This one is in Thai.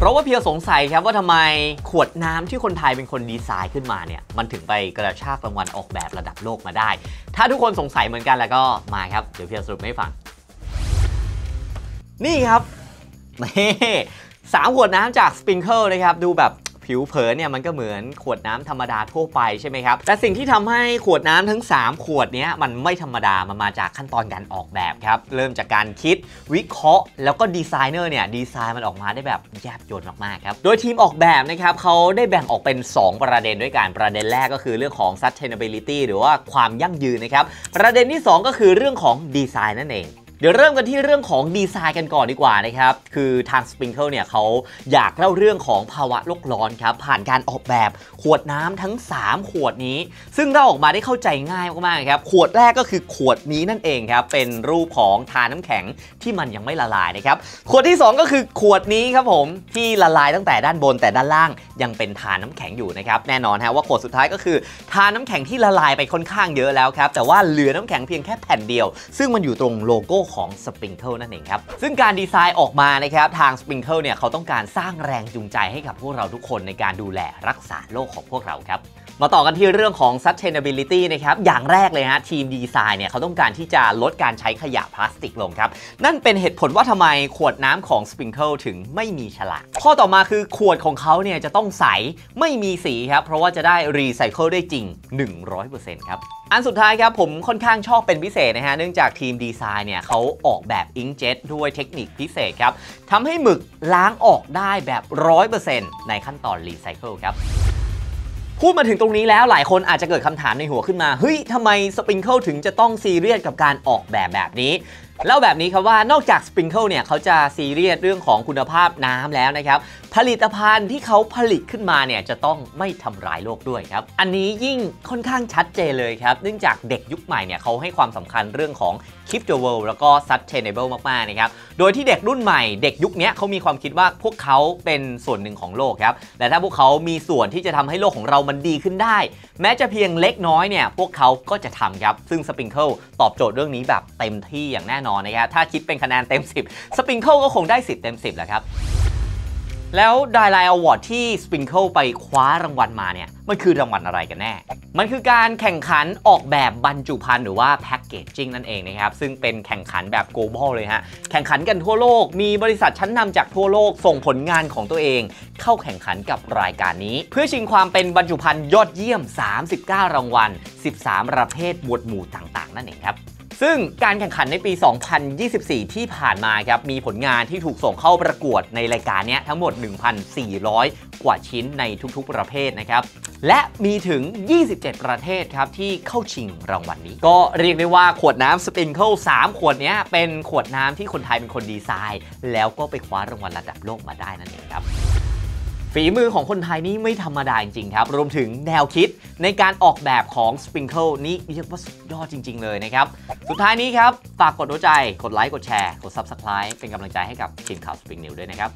เพราะว่าเพียวสงสัยครับว่าทำไมขวดน้ำที่คนไทยเป็นคนดีไซน์ขึ้นมาเนี่ยมันถึงไปกระชากรางวัลออกแบบระดับโลกมาได้ ถ้าทุกคนสงสัยเหมือนกันแล้วก็มาครับเดี๋ยวเพียวสรุปให้ฟัง นี่ครับนี่สามขวดน้ำจากสปริงเกิลนะครับดูแบบ ผิวเผินเนี่ยมันก็เหมือนขวดน้ำธรรมดาทั่วไปใช่ไหมครับ แต่สิ่งที่ทำให้ขวดน้ำทั้ง 3 ขวดนี้มันไม่ธรรมดา มันมาจากขั้นตอนการออกแบบครับ เริ่มจากการคิดวิเคราะห์ แล้วก็ดีไซเนอร์เนี่ยดีไซน์มันออกมาได้แบบแยบยลมากๆครับ โดยทีมออกแบบนะครับเขาได้แบ่งออกเป็น 2 ประเด็นด้วยกัน ประเด็นแรกก็คือเรื่องของ sustainability หรือว่าความยั่งยืนนะครับ ประเด็นที่ 2 ก็คือเรื่องของดีไซน์นั่นเอง เดี๋ยวเริ่มกันที่เรื่องของดีไซน์กันก่อนดีกว่านะครับ คือทาง Sprinkle เนี่ยเขาอยากเล่าเรื่องของภาวะโลกร้อนครับ ผ่านการออกแบบขวดน้ำทั้ง 3 ขวดนี้ ซึ่งเราออกมาได้เข้าใจง่ายมากๆครับ ขวดแรกก็คือขวดนี้นั่นเองครับ เป็นรูปของทาน้ำแข็งที่มันยังไม่ละลายนะครับ ขวดที่ 2 ก็คือขวดนี้ครับผมที่ละลายตั้งแต่ด้านบนแต่ด้านล่างยังเป็นทาน้ำแข็งอยู่นะครับแน่นอนฮะว่าขวดสุดท้ายก็คือทาน้ำแข็งที่ละลายไปค่อนข้างเยอะแล้วครับแต่ว่าเหลือน้ำแข็งเพียงแค่แผ่นเดียว ซึ่งมันอยู่ตรงโลโก้ของ Sprinkle นั่นเองครับ ซึ่งการดีไซน์ออกมานะครับทาง Sprinkle เนี่ยเขาต้องการสร้างแรงจูงใจให้กับพวกเราทุกคนในการดูแลรักษาโลกของพวกเราครับมาต่อกันที่เรื่องของ sustainability นะครับ อย่างแรกเลยฮะทีมดีไซน์เนี่ยเขาต้องการที่จะลดการใช้ขยะพลาสติกลงครับ นั่นเป็นเหตุผลว่าทำไมขวดน้ำของ Sprinkle ถึงไม่มีฉลาก ข้อต่อมาคือขวดของเขาเนี่ยจะต้องใสไม่มีสีครับ เพราะว่าจะได้รีไซเคิลได้จริง 100%ครับ อันสุดท้ายครับผมค่อนข้างชอบเป็นพิเศษนะฮะ เนื่องจากทีมดีไซน์เนี่ยเขาออกแบบ inkjet ด้วยเทคนิคพิเศษครับทำให้หมึกล้างออกได้แบบ 100%ในขั้นตอนรีไซเคิลครับพูดมาถึงตรงนี้แล้วหลายคนอาจจะเกิดคำถามในหัวขึ้นมา เฮ้ยทำไมSprinkle ถึงจะต้องซีเรียสกับการออกแบบแบบนี้ เล่าแบบนี้ครับว่านอกจาก Sprinkle เนี่ยเขาจะซีเรียสเรื่องของคุณภาพน้ำแล้วนะครับ ผลิตภัณฑ์ที่เขาผลิตขึ้นมาเนี่ยจะต้องไม่ทำร้ายโลกด้วยครับ อันนี้ยิ่งค่อนข้างชัดเจนเลยครับ เนื่องจากเด็กยุคใหม่เนี่ยเขาให้ความสำคัญเรื่องของ Keep the World แล้วก็ Sustainable มากๆนะครับ โดยที่เด็กรุ่นใหม่ เด็กยุคนี้เขามีความคิดว่าพวกเขาเป็นส่วนหนึ่งของโลกครับและถ้าพวกเขามีส่วนที่จะทำให้โลกของเรามันดีขึ้นได้ แม้จะเพียงเล็กน้อยเนี่ยพวกเขาก็จะทำครับซึ่ง Sprinkle ตอบโจทย์เรื่องนี้แบบเต็มที่อย่างแน่นอนนะครับถ้าคิดเป็นคะแนนเต็ม 10 Sprinkle ก็คงได้ 10 เต็ม 10แหละครับ แล้ว DIELINE Award ที่ Sprinkle ไปคว้ารางวัลมาเนี่ยมันคือรางวัลอะไรกันแน่ มันคือการแข่งขันออกแบบบรรจุภัณฑ์หรือว่า packaging นั่นเองนะครับ ซึ่งเป็นแข่งขันแบบ global เลยฮะ แข่งขันกันทั่วโลก มีบริษัทชั้นนำจากทั่วโลกส่งผลงานของตัวเอง เข้าแข่งขันกับรายการนี้ เพื่อชิงความเป็นบรรจุภัณฑ์ยอดเยี่ยม 39 รางวัล 13 ประเภทหมวดหมู่ต่างๆ นั่นเองครับ ซึ่งการแข่งขันในปี 2024 ที่ผ่านมาครับมีผลงานที่ถูกส่งเข้าประกวดในรายการนี้ทั้งหมด 1,400 กว่าชิ้นในทุกๆประเภทนะครับและมีถึง 27 ประเทศครับที่เข้าชิงรางวัลนี้ ก็เรียกได้ว่าขวดน้ำสปริงเกิล3ขวดนี้เป็นขวดน้ำที่คนไทยเป็นคนดีไซน์ แล้วก็ไปคว้ารางวัลระดับโลกมาได้นั่นเองครับ ฝีมือของคนไทยนี่ไม่ธรรมดาจริงๆครับ รวมถึงแนวคิดในการออกแบบของสปริงเกิลนี่เรียกว่าสุดยอดจริง ๆ เลยนะครับ สุดท้ายนี้ครับ ฝากกดหัวใจ กดไลค์ กดแชร์ กด Subscribe เป็นกำลังใจให้กับทีมข่าวสปริงนิวด้วยนะครับ